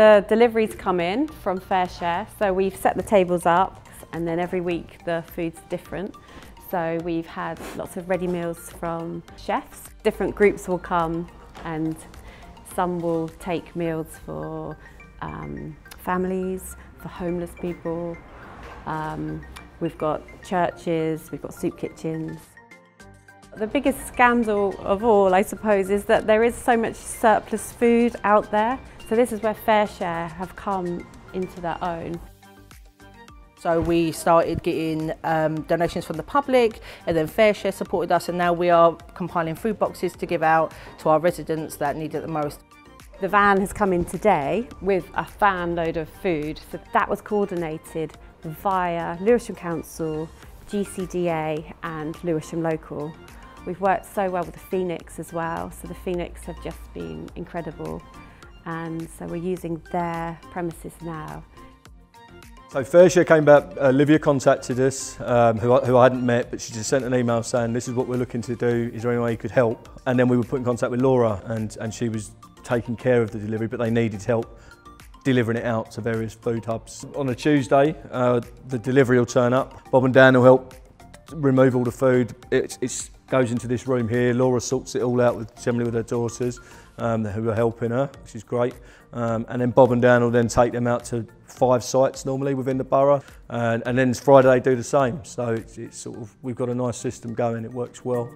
The deliveries come in from FareShare, so we've set the tables up and then every week the food's different. So we've had lots of ready meals from chefs. Different groups will come and some will take meals for um, families, for homeless people. Um, we've got churches, we've got soup kitchens. The biggest scandal of all, I suppose, is that there is so much surplus food out there. So this is where FareShare have come into their own. So we started getting um, donations from the public and then FareShare supported us and now we are compiling food boxes to give out to our residents that need it the most. The van has come in today with a fan load of food. So that was coordinated via Lewisham Council, GCDA and Lewisham Local. We've worked so well with the Phoenix as well. So the Phoenix have just been incredible. And so we're using their premises now. So first year came back, Olivia contacted us, um, who, I, who I hadn't met, but she just sent an email saying, this is what we're looking to do, is there any way you could help? And then we were put in contact with Laura and, and she was taking care of the delivery, but they needed help delivering it out to various food hubs. On a Tuesday, uh, the delivery will turn up. Bob and Dan will help remove all the food. It it's, goes into this room here. Laura sorts it all out with, generally with her daughters um, who are helping her, which is great. Um, and then Bob and Dan will then take them out to five sites normally within the borough. And, and then Friday they do the same. So it's, it's sort of, we've got a nice system going, it works well.